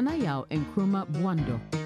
Nana Yaw Nkrumah Bwando.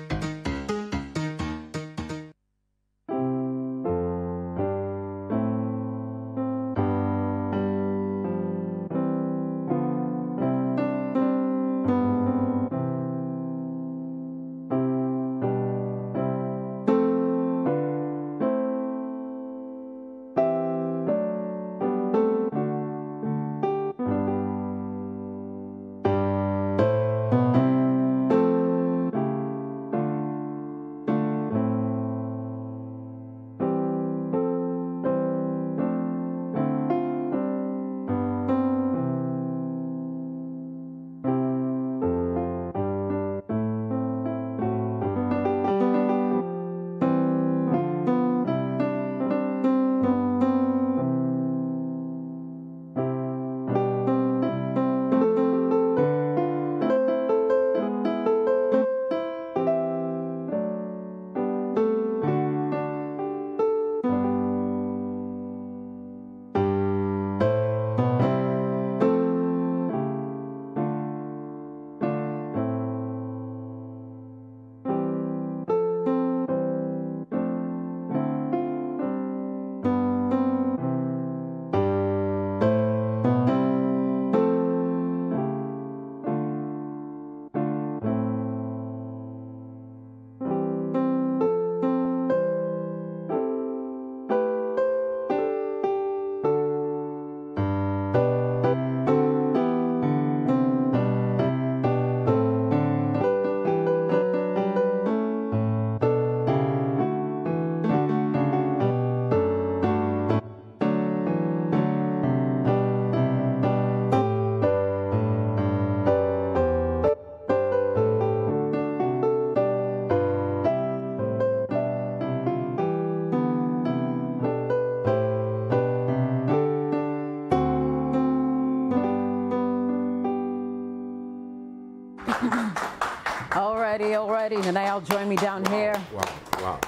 Alrighty, alrighty. And now join me down here. Wow, wow.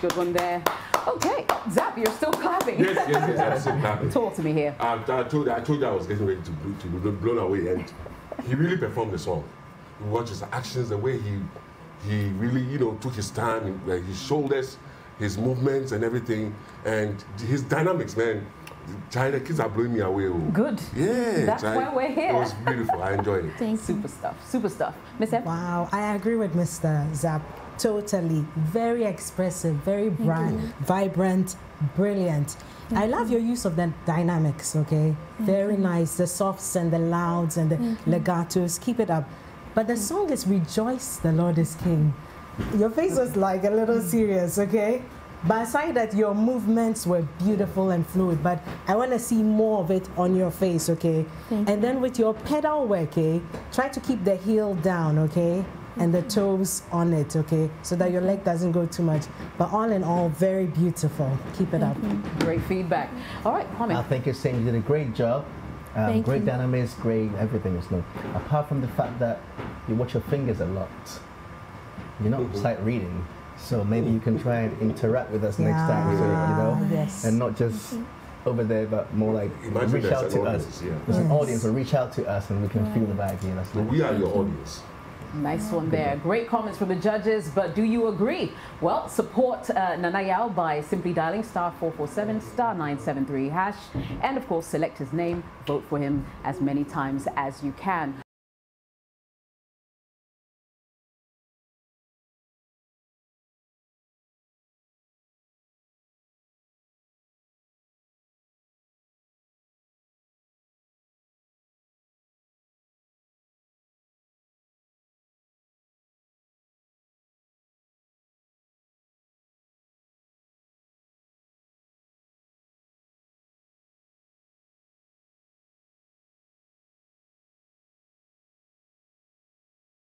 Good one there. Okay, Zap, you're still clapping. Yes, yes, yes, I'm still clapping. Talk to me here. I, I told I told you I was getting ready to, to be blown away, and he really performed the song. You watch his actions, the way he he really you know took his time, like his shoulders, his movements, and everything, and his dynamics, man. China kids are blowing me away. oh. Good. Yeah, That's China- why we're here. It was beautiful. I enjoyed it. Thank you. Super stuff, super stuff. Miss M? Wow, I agree with Mr. Zap. Totally. Very expressive, very bright, vibrant, brilliant. I love your use of the dynamics, okay? Very nice. The softs and the louds and the legatos. Keep it up. But the song is Rejoice, the Lord is King. Your face was like a little serious, okay? But aside that, your movements were beautiful and fluid, but I want to see more of it on your face, okay? Thank and then with your pedal work, okay, try to keep the heel down, okay? And the toes on it, okay? So that your leg doesn't go too much. But all in all, very beautiful. Keep it up. Great feedback. All right, I Kwame. think you're saying you did a great job. Um, Thank great you. dynamics, great everything is good. Apart from the fact that you watch your fingers a lot, you're not Mhm. sight reading. So maybe you can try and interact with us next time, so, you know, Yes. and not just over there, but more like Imagine reach out to audience, us. yeah. There's an audience, so reach out to us and we can feel the vibe here. That's So we are your audience. Nice one there. Great comments from the judges, but do you agree? Well, support uh, Nana Yaw by simply dialing star 447 star 973 hash, and of course, select his name, vote for him as many times as you can.